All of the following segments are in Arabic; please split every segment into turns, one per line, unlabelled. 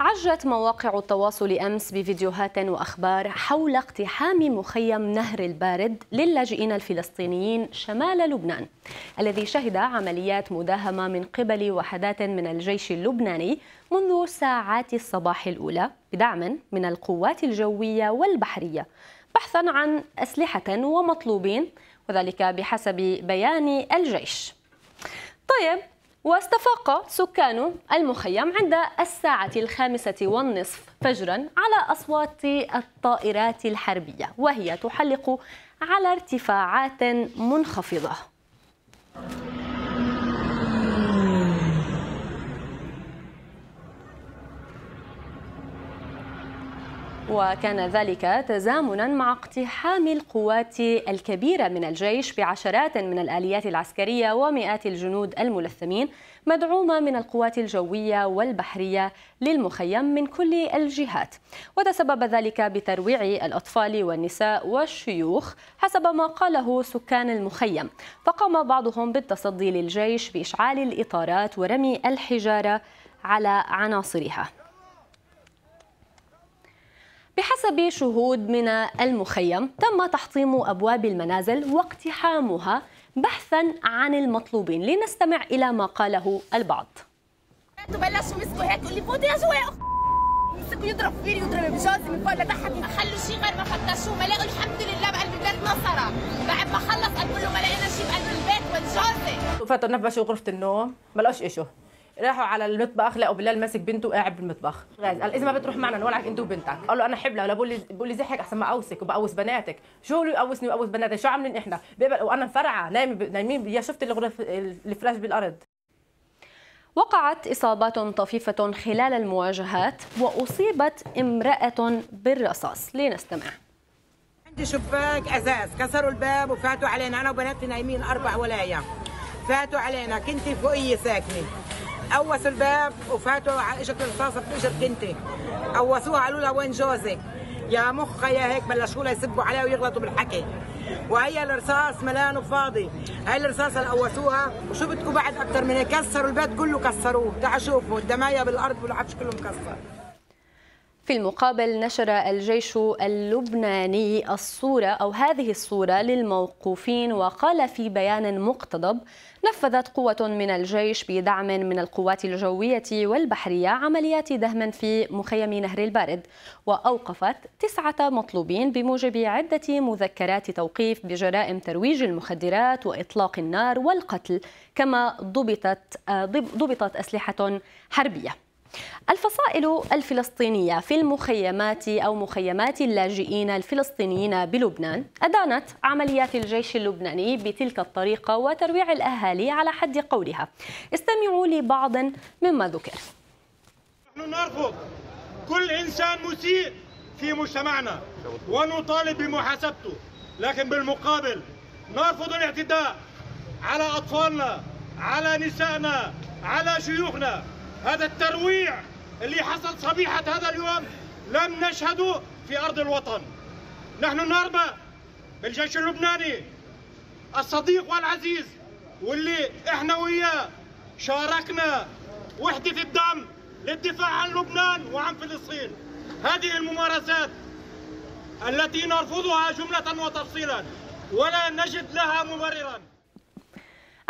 عجت مواقع التواصل أمس بفيديوهات وأخبار حول اقتحام مخيم نهر البارد للاجئين الفلسطينيين شمال لبنان الذي شهد عمليات مداهمة من قبل وحدات من الجيش اللبناني منذ ساعات الصباح الأولى بدعم من القوات الجوية والبحرية بحثا عن أسلحة ومطلوبين وذلك بحسب بيان الجيش. طيب واستفاق سكان المخيم عند الساعة الخامسة والنصف فجرا على أصوات الطائرات الحربية وهي تحلق على ارتفاعات منخفضة. وكان ذلك تزامنا مع اقتحام القوات الكبيرة من الجيش بعشرات من الآليات العسكرية ومئات الجنود الملثمين مدعومة من القوات الجوية والبحرية للمخيم من كل الجهات. وتسبب ذلك بترويع الأطفال والنساء والشيوخ حسب ما قاله سكان المخيم. فقام بعضهم بالتصدي للجيش بإشعال الإطارات ورمي الحجارة على عناصرها. بحسب شهود من المخيم تم تحطيم أبواب المنازل واقتحامها بحثا عن المطلوبين. لنستمع إلى ما قاله البعض.
بلشوا مسكوا هيك يقول لي فوتي يا جوا مسكوا يضرب فيني ويضرب بجوزي من فوق لتحت ما خلوا شيء غير ما فتشوه ما لقوا الحمد لله بقلب البيت نصرة بعد ما خلص قالوا له ما لقينا شيء بقلب البيت والجوزي
فاتوا نبشوا غرفة النوم ما لقوش إشي راحوا على المطبخ لقوا بلال ماسك بنته قاعد بالمطبخ. غاز قال إذا ما بتروح معنا نولعك أنت وبنتك. قال له أنا حبلة. ولا بقول لي بقول لي زحك أحسن ما أقوسك وبقوس بناتك. شو اللي يقوسني وقوس بناتي شو عاملين إحنا؟ بيبقى وأنا مفرعه نايمة نايمين يا شفت الغرف الفراش بالأرض.
وقعت إصابات طفيفة خلال المواجهات وأصيبت امرأة بالرصاص. لنستمع.
عندي شباك أزاز كسروا الباب وفاتوا علينا. أنا وبناتي نايمين أربع ولايا فاتوا علينا كنت فوقية ساكنة. قوسوا الباب وفاتوا اجت الرصاصه باجر كنتي. قوسوها قالوا لها وين جوزك يا مخها يا هيك بلشوا لها يسبوا عليها ويغلطوا بالحكي. وهي الرصاص ملان وفاضي. هاي الرصاصه اللي قوسوها وشو بدكم بعد أكثر من كسروا البيت كله كسروه. تعالوا شوفوا الدمايا بالأرض والعفش كله مكسر.
في المقابل نشر الجيش اللبناني الصورة أو هذه الصورة للموقوفين وقال في بيان مقتضب نفذت قوة من الجيش بدعم من القوات الجوية والبحرية عمليات دهم في مخيم نهر البارد وأوقفت تسعة مطلوبين بموجب عدة مذكرات توقيف بجرائم ترويج المخدرات وإطلاق النار والقتل كما ضبطت ضبطت أسلحة حربية. الفصائل الفلسطينية في المخيمات أو مخيمات اللاجئين الفلسطينيين بلبنان أدانت عمليات الجيش اللبناني بتلك الطريقة وترويع الأهالي على حد قولها. استمعوا لبعض مما ذكر.
نحن نرفض كل إنسان مسيء في مجتمعنا ونطالب بمحاسبته لكن بالمقابل نرفض الاعتداء على أطفالنا على نسائنا على شيوخنا. هذا الترويع اللي حصل صبيحة هذا اليوم لم نشهده في أرض الوطن. نحن نربى بالجيش اللبناني الصديق والعزيز واللي إحنا وياه شاركنا وحدة الدم للدفاع عن لبنان وعن فلسطين. هذه الممارسات التي نرفضها جملة وتفصيلا ولا نجد لها مبررا.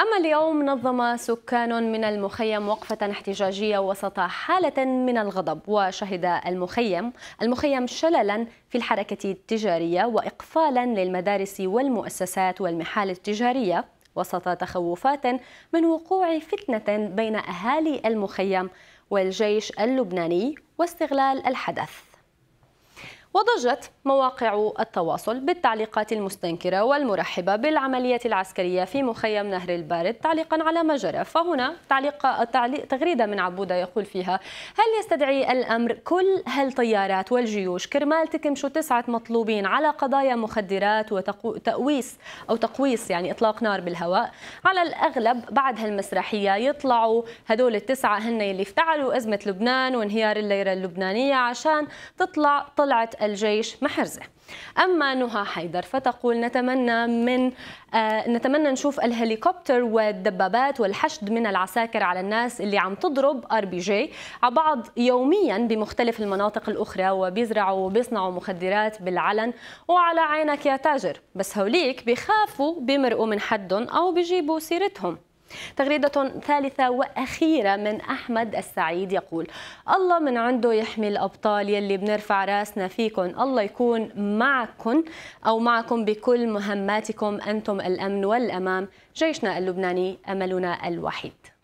أما اليوم نظم سكان من المخيم وقفة احتجاجية وسط حالة من الغضب وشهد المخيم المخيم شللا في الحركة التجارية وإقفالا للمدارس والمؤسسات والمحال التجارية. وسط تخوفات من وقوع فتنة بين أهالي المخيم والجيش اللبناني واستغلال الحدث. وضجت مواقع التواصل بالتعليقات المستنكرة والمرحبة بالعملية العسكرية في مخيم نهر البارد تعليقا على ما جرى. فهنا تعليق تغريدة من عبودة يقول فيها هل يستدعي الأمر كل هالطيارات والجيوش كرمال تكمشوا تسعة مطلوبين على قضايا مخدرات وتقويس أو تقويس يعني إطلاق نار بالهواء؟ على الأغلب بعد هالمسرحية يطلعوا هدول التسعة هن اللي افتعلوا أزمة لبنان وانهيار الليرة اللبنانية عشان تطلع طلعت الجيش محرزة. أما نهى حيدر فتقول نتمنى من آه نتمنى نشوف الهليكوبتر والدبابات والحشد من العساكر على الناس اللي عم تضرب آر بي جي على بعض يوميا بمختلف المناطق الأخرى وبيزرعوا وبيصنعوا مخدرات بالعلن وعلى عينك يا تاجر. بس هوليك بيخافوا بيمرقوا من حدهم أو بيجيبوا سيرتهم. تغريدة ثالثة وأخيرة من أحمد السعيد يقول الله من عنده يحمي الأبطال يلي بنرفع رأسنا فيكم الله يكون معكم أو معكم بكل مهماتكم أنتم الأمن والأمام. جيشنا اللبناني أملنا الوحيد.